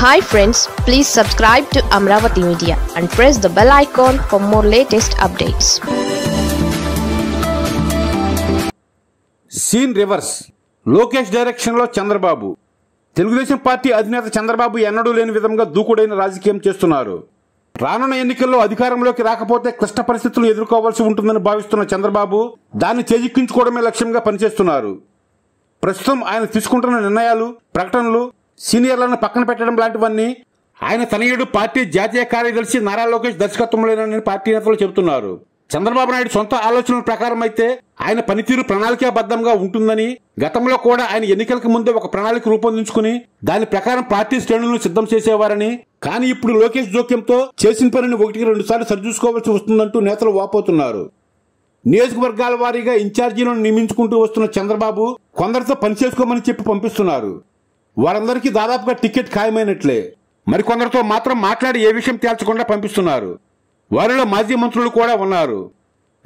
Hi friends please subscribe to Amaravati media and press the bell icon for more latest updates scene reverse Lokesh డైరెక్షన్లో Chandrababu. Telugu Desam party అధినేత చంద్రబాబు ఎన్నడూ లేని విధంగా దూకుడైన రాజకీయం చేస్తున్నారు. రానున్న ఎన్నికల్లో అధికారంలోకి రాకపోతే క్లిష్ట పరిస్థితులు ఎదుర్కోవాల్సి ఉంటుందని భావిస్తున్న చంద్రబాబు దాన్ని చేజిక్కించుకోవడమే లక్ష్యంగా పనిచేస్తున్నారు. ప్రస్తుతం ఆయన తీసుకుంటున్న నిర్ణయాలు ప్రకటనలు సీనియర్లను పక్కన పెట్టడం లాంటివన్నీ ఆయన తనయుడు పార్టీ జాతీయ కార్యదర్శి నారా లోకేష్ దర్శకత్వంలోనని పార్టీ నేతలు చెబుతున్నారు. చంద్రబాబు నాయుడు సొంత ఆలోచనల ప్రకారం అయితే ఆయన పనితీరు ప్రణాళికాబద్ధంగా ఉంటుందని గతంలో కూడా ఆయన ఎన్నికలకు ముందే ఒక ప్రణాళిక రూపొందించుకుని దాని ప్రకారం పార్టీ శ్రేణులను సిద్ధం చేసేవారని కానీ ఇప్పుడు లోకేష్ జోక్యంతో చేసిన పనిని ఒకటికి రెండు సార్లు సరిచూసుకోవాల్సి వస్తుందంటూ నేతలు వాపోతున్నారు. నియోజకవర్గాల వారీగా ఇన్ఛార్జీలను నియమించుకుంటూ వస్తున్న చంద్రబాబు కొందరితో పనిచేసుకోమని చెప్పి పంపిస్తున్నారు. వారందరికీ దాదాపుగా టికెట్ ఖాయమైనట్లే. మరికొందరితో మాత్రం మాట్లాడి ఏ విషయం తేల్చకుండా పంపిస్తున్నారు. వారిలో మాజీ మంత్రులు కూడా ఉన్నారు.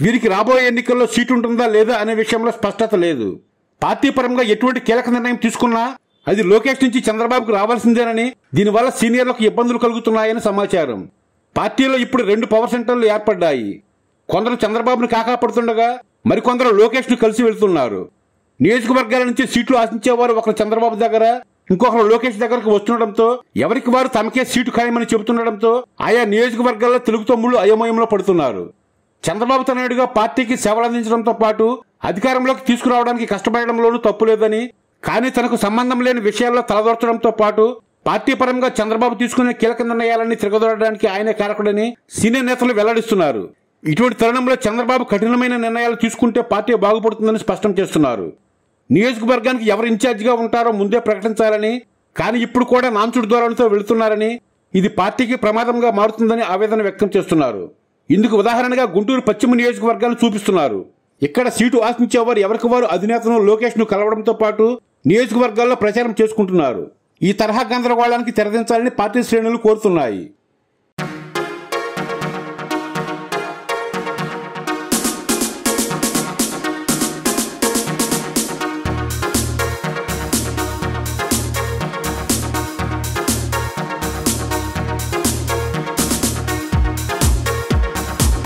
వీరికి రాబోయే ఎన్నికల్లో సీటు ఉంటుందా లేదా అనే విషయంలో స్పష్టత లేదు. పార్టీ పరంగా ఎటువంటి కీలక నిర్ణయం తీసుకున్నా అది లోకేష్ నుంచి చంద్రబాబుకు రావాల్సిందేనని దీనివల్ల సీనియర్లకు ఇబ్బందులు కలుగుతున్నాయని సమాచారం. పార్టీలో ఇప్పుడు రెండు పవర్ సెంటర్లు ఏర్పడ్డాయి. కొందరు చంద్రబాబును కాకాపడుతుండగా మరికొందరు లోకేష్ను కలిసి వెళ్తున్నారు. నియోజకవర్గాల నుంచి సీట్లు ఆశించేవారు ఒకరు చంద్రబాబు దగ్గర ఇంకొకరు లోకేష్ దగ్గరకు వస్తుండటంతో ఎవరికి వారు తమకే సీటు ఖాయమని చెబుతుండటంతో ఆయా నియోజకవర్గాల్లో తెలుగు తమ్ముళ్ళు అయోమయంలో పడుతున్నారు. చంద్రబాబు తనయుడిగా పార్టీకి సేవలందించడంతో పాటు అధికారంలోకి తీసుకురావడానికి కష్టపడడంలోనూ తప్పులేదని కానీ తనకు సంబంధం లేని విషయాల్లో తలదొరచడంతో పాటు పార్టీ పరంగా చంద్రబాబు తీసుకునే కీలక నిర్ణయాలన్నీ తిరగదొడడానికి ఆయనే కారకుడని సీనియర్ నేతలు వెల్లడిస్తున్నారు. ఇటువంటి తరుణంలో చంద్రబాబు కఠినమైన నిర్ణయాలు తీసుకుంటే పార్టీ బాగుపడుతుందని స్పష్టం చేస్తున్నారు. నియోజకవర్గానికి ఎవరు ఇన్ఛార్జిగా ఉంటారో ముందే ప్రకటించాలని కానీ ఇప్పుడు కూడా నాంచుడు ధోరణితో వెళుతున్నారని ఇది పార్టీకి ప్రమాదంగా మారుతుందని ఆవేదన వ్యక్తం చేస్తున్నారు. ఇందుకు ఉదాహరణగా గుంటూరు పశ్చిమ నియోజకవర్గాన్ని చూపిస్తున్నారు. ఇక్కడ సీటు ఆశించేవారు ఎవరికి వారు అధినేతను లోకేష్ను కలవడంతో పాటు నియోజకవర్గాల్లో ప్రచారం చేసుకుంటున్నారు. ఈ తరహా గందరగోళానికి తెరదించాలని పార్టీ శ్రేణులు కోరుతున్నాయి.